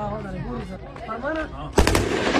Ahora, hermana.